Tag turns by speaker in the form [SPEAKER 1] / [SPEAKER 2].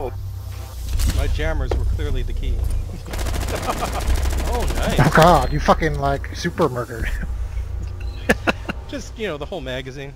[SPEAKER 1] My jammers were clearly the key. oh, nice!
[SPEAKER 2] Oh god, you fucking like super murdered.
[SPEAKER 1] Just, you know, the whole magazine.